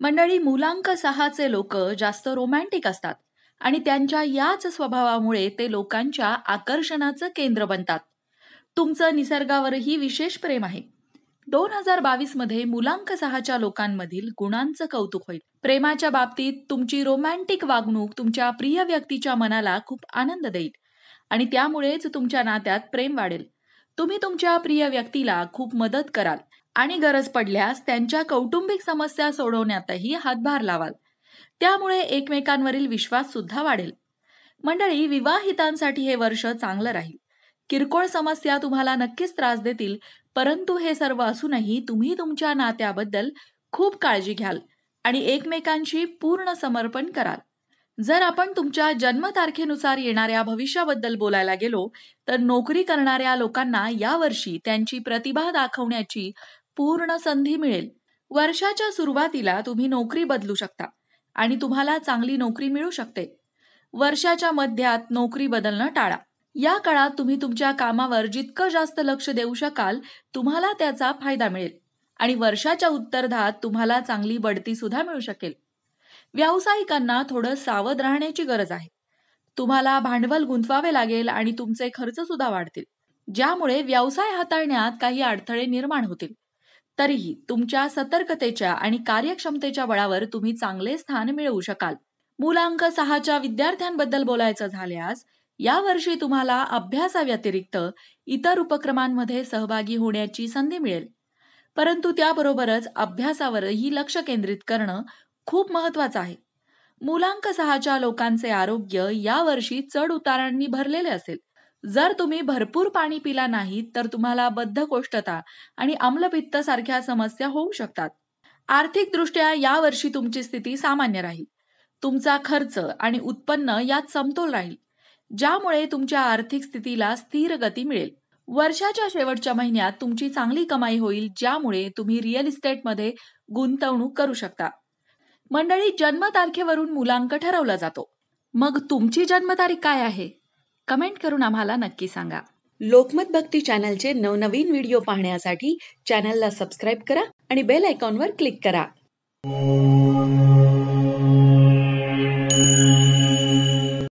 मंडळी मुलांक सहाचे लोक जास्त रोमॅन्टिक असतात आणि त्यांच्या याच स्वभावामुळे ते लोकांच्या आकर्षणाचं केंद्र बनतात. तुमचं निसर्गावरही विशेष प्रेम आहे. दोन हजार बावीसमध्ये मुलांक सहाच्या लोकांमधील गुणांचं कौतुक होईल. प्रेमाच्या बाबतीत तुमची रोमॅन्टिक वागणूक तुमच्या प्रिय व्यक्तीच्या मनाला खूप आनंद देईल आणि त्यामुळेच तुमच्या नात्यात प्रेम वाढेल. तुम्ही तुमच्या प्रिय व्यक्तीला खूप मदत कराल आणि गरज पडल्यास त्यांच्या कौटुंबिक समस्या सोडवण्यातही हातभार लावाल. त्यामुळे एकमेकांवरील विश्वास सुद्धा वाढेल. मंडळी विवाहितांसाठी हे वर्ष चांगलं राहील. किरकोळ समस्या तुम्हाला नक्कीच त्रास देतील परंतु हे सर्व असूनही तुम्ही तुमच्या नात्याबद्दल खूप काळजी घ्याल आणि एकमेकांशी पूर्ण समर्पण कराल. जर आपण तुमच्या जन्मतारखेनुसार येणाऱ्या भविष्याबद्दल बोलायला गेलो तर नोकरी करणाऱ्या लोकांना यावर्षी त्यांची प्रतिभा दाखवण्याची पूर्ण संधी मिळेल. वर्षाच्या सुरुवातीला तुम्ही नोकरी बदलू शकता आणि तुम्हाला चांगली नोकरी मिळू शकते. वर्षाच्या मध्यात नोकरी बदलणं टाळा. या काळात तुम्ही तुमच्या कामावर जितकं जास्त लक्ष देऊ शकाल तुम्हाला त्याचा फायदा मिळेल आणि वर्षाच्या उत्तरार्धात तुम्हाला चांगली बढती सुद्धा मिळू शकेल. व्यावसायिकांना थोडं सावध राहण्याची गरज आहे. तुम्हाला भांडवल गुंतवावे लागेल आणि तुमचे खर्च सुद्धा वाढतील. ज्यामुळे व्यवसाय हाताळण्यात काही अडथळे निर्माण होतील. तरीही तुमच्या सतर्कतेच्या आणि कार्यक्षमतेच्या बळावर तुम्ही चांगले स्थान मिळवू शकाल. मुलांक सहाच्या विद्यार्थ्यांबद्दल बोलायचं झाल्यास यावर्षी तुम्हाला अभ्यासाव्यतिरिक्त इतर उपक्रमांमध्ये सहभागी होण्याची संधी मिळेल. परंतु त्याबरोबरच अभ्यासावरही लक्ष केंद्रित करणं खूप महत्वाचं आहे. मुलांक सहाच्या लोकांचे आरोग्य यावर्षी चढ उतारांनी भरलेले असेल. जर तुम्ही भरपूर पाणी पिला नाही तर तुम्हाला बद्धकोष्ठता आणि आम्लपित्त सारख्या समस्या होऊ शकतात. आर्थिकदृष्ट्या यावर्षी तुमची स्थिती सामान्य राहील. तुमचा खर्च आणि उत्पन्न यात समतोल राहील. ज्यामुळे तुमच्या आर्थिक स्थितीला स्थिर गती मिळेल. वर्षाच्या शेवटच्या महिन्यात तुमची चांगली कमाई होईल ज्यामुळे तुम्ही रिअल इस्टेटमध्ये गुंतवणूक करू शकता. मंडळी जन्मतारखेवरून मुलांक ठरवला जातो. मग तुमची जन्मतारीख काय आहे? कमेंट करून आम्हाला नक्की सांगा. लोकमत भक्ती चॅनलचे नवनवीन व्हिडिओ पाहण्यासाठी चॅनलला सबस्क्राईब करा आणि बेल आयकॉनवर क्लिक करा.